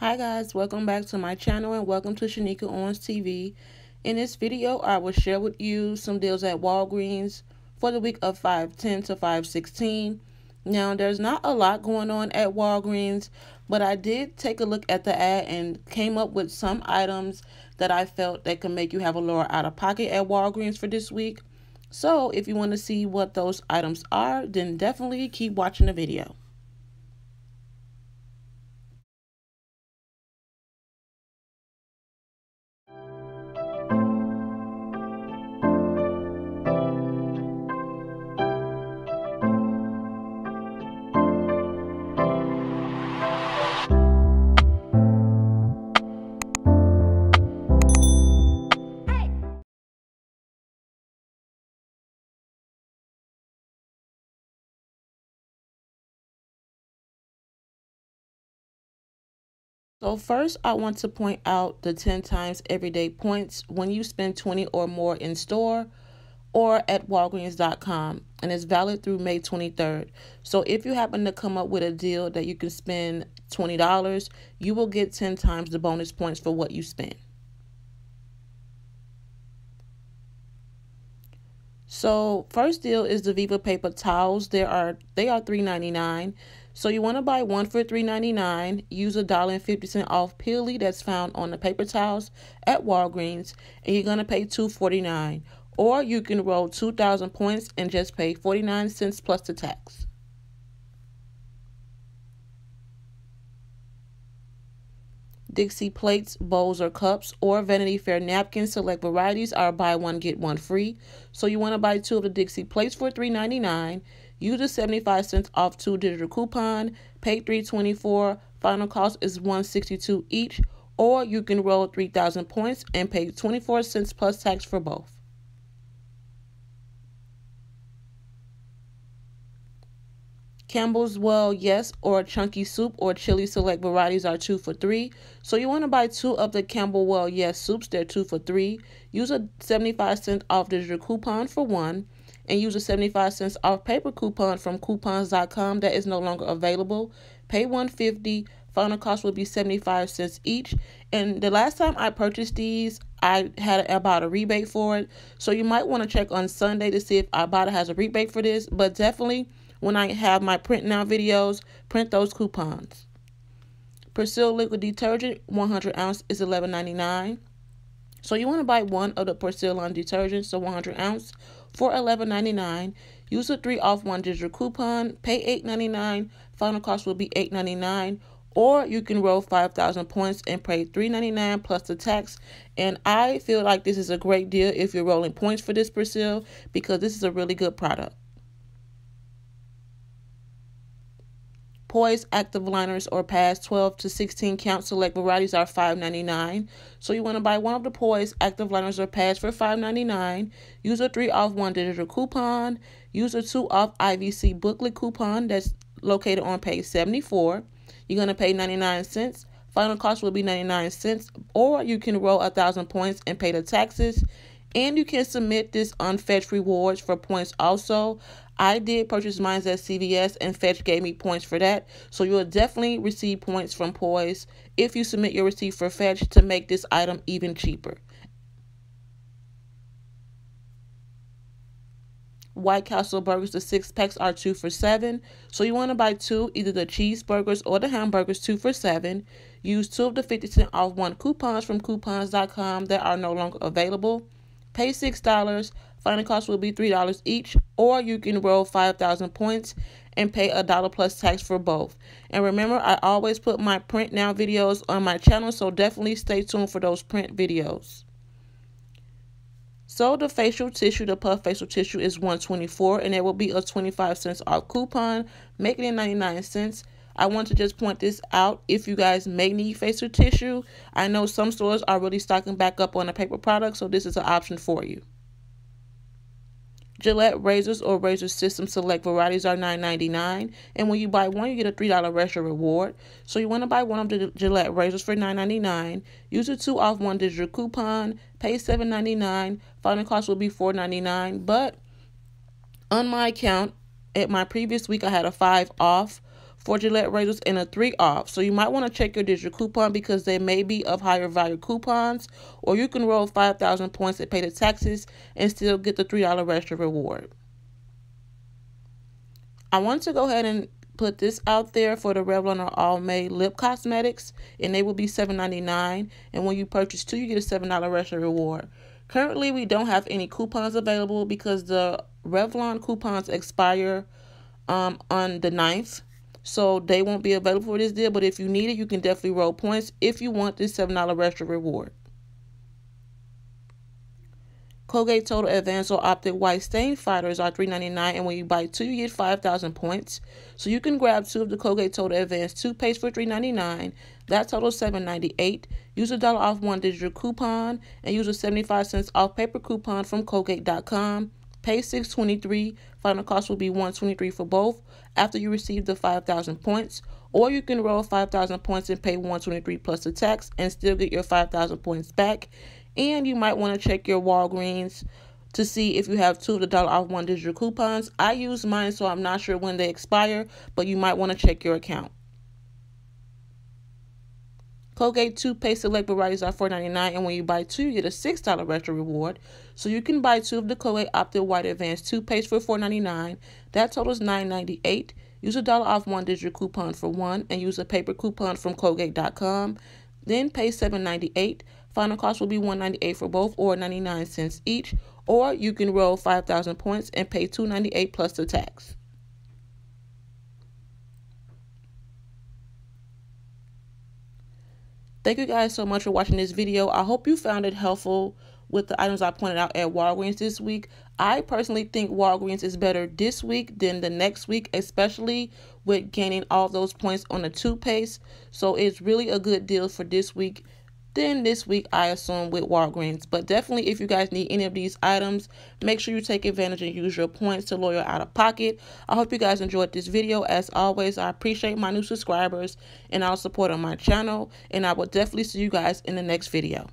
Hi guys, welcome back to my channel and welcome to Shenika Owens TV. In this video, I will share with you some deals at Walgreens for the week of 510 to 516. Now, there's not a lot going on at Walgreens, but I did take a look at the ad and came up with some items that I felt that could make you have a lower out of pocket at Walgreens for this week. So, if you want to see what those items are, then definitely keep watching the video. So first, I want to point out the 10 times everyday points when you spend 20 or more in store or at walgreens.com and it's valid through May 23rd. So if you happen to come up with a deal that you can spend $20, you will get 10 times the bonus points for what you spend. So first deal is the Viva paper towels. There are they are $3.99. So you want to buy one for $3.99. Use a dollar and fifty cent off Peely that's found on the paper towels at Walgreens, and you're gonna pay $2.49. Or you can roll 2,000 points and just pay 49 cents plus the tax. Dixie plates, bowls, or cups, or Vanity Fair napkins. Select varieties are buy one, get one free. So you want to buy two of the Dixie plates for $3.99. Use a 75 cents off two digital coupon. Pay $3.24. Final cost is 162 each. Or you can roll 3,000 points and pay 24 cents plus tax for both. Campbell's Well Yes or Chunky Soup or Chili Select varieties are two for three. So you want to buy two of the Campbell Well Yes soups. They're two for three. Use a 75 cent off digital coupon for one and use a 75 cents off paper coupon from coupons.com that is no longer available. Pay 150 Final cost will be 75 cents each. And the last time I purchased these, I had about a rebate for it. So you might want to check on Sunday to see if Ibotta has a rebate for this. But definitely when I have my print now videos, print those coupons. Persil liquid detergent, 100 ounce is $11.99. So you want to buy one of the Persil on so 100 ounce, for $11.99. Use a 3 off 1 digital coupon, pay $8.99. Final cost will be $8.99. Or you can roll 5,000 points and pay $3.99 plus the tax. And I feel like this is a great deal if you're rolling points for this Persil because this is a really good product. Poise active liners or pads 12 to 16 count select varieties are $5.99. So you want to buy one of the Poise active liners or pads for $5.99. Use a 3 off 1 digital coupon. Use a 2 off IVC booklet coupon that's located on page 74. You're going to pay 99 cents. Final cost will be 99 cents. Or you can roll a thousand points and pay the taxes. And you can submit this on Fetch Rewards for points also. I did purchase mine at CVS and Fetch gave me points for that. So you will definitely receive points from Poise if you submit your receipt for Fetch to make this item even cheaper. White Castle burgers, the six packs are two for seven. So you want to buy two, either the cheeseburgers or the hamburgers, two for seven. Use two of the 50 cent off one coupons from coupons.com that are no longer available. Pay $6. Final cost will be $3 each, or you can roll 5,000 points and pay a dollar plus tax for both. And remember, I always put my print now videos on my channel, so definitely stay tuned for those print videos. So the facial tissue, the puff facial tissue is 124 and it will be a 25 cents off coupon, making it 99 cents. I want to just point this out. If you guys may need facial tissue, I know some stores are really stocking back up on the paper product, so this is an option for you. Gillette razors or razor system select varieties are $9.99. And when you buy one, you get a $3 retro reward. So you want to buy one of the Gillette razors for $9.99. Use a two off one digital coupon. Pay $7.99. Final cost will be $4.99. But on my account, at my previous week, I had a five off for Gillette razors and a 3 off. So you might want to check your digital coupon because they may be of higher value coupons. Or you can roll 5,000 points and pay the taxes and still get the $3 extra reward. I want to go ahead and put this out there for the Revlon or Almay lip cosmetics and they will be $7.99 and when you purchase two you get a $7 extra reward. Currently we don't have any coupons available because the Revlon coupons expire um, on the 9th. So they won't be available for this deal. But if you need it, you can definitely roll points if you want this $7 extra reward. Colgate Total Advanced or Optic White Stain Fighters are $3.99, and when you buy two, you get 5,000 points. So you can grab two of the Colgate Total Advanced toothpaste for $3.99. That totals $7.98. Use a dollar off one digital coupon and use a 75 cents off paper coupon from Colgate.com. Pay 623. Final cost will be 123 for both after you receive the 5,000 points. Or you can roll 5,000 points and pay 123 plus the tax and still get your 5,000 points back. And you might want to check your Walgreens to see if you have two of the dollar off one digital coupons. I use mine, so I'm not sure when they expire, but you might want to check your account. Colgate toothpaste select varieties are $4.99, and when you buy two, you get a $6 retro reward. So you can buy two of the Colgate Optic White Advanced toothpaste for $4.99. That totals $9.98. Use a dollar off one digital coupon for one, and use a paper coupon from Colgate.com. Then pay $7.98. Final cost will be $1.98 for both, or 99 cents each. Or you can roll 5,000 points and pay $2.98 plus the tax. Thank you guys so much for watching this video. I hope you found it helpful with the items I pointed out at Walgreens this week. I personally think Walgreens is better this week than the next week, especially with gaining all those points on the toothpaste. So it's really a good deal for this week then this week I assume with Walgreens. But definitely if you guys need any of these items, make sure you take advantage and use your points to lower out of pocket. I hope you guys enjoyed this video. As always, I appreciate my new subscribers and our support on my channel. And I will definitely see you guys in the next video.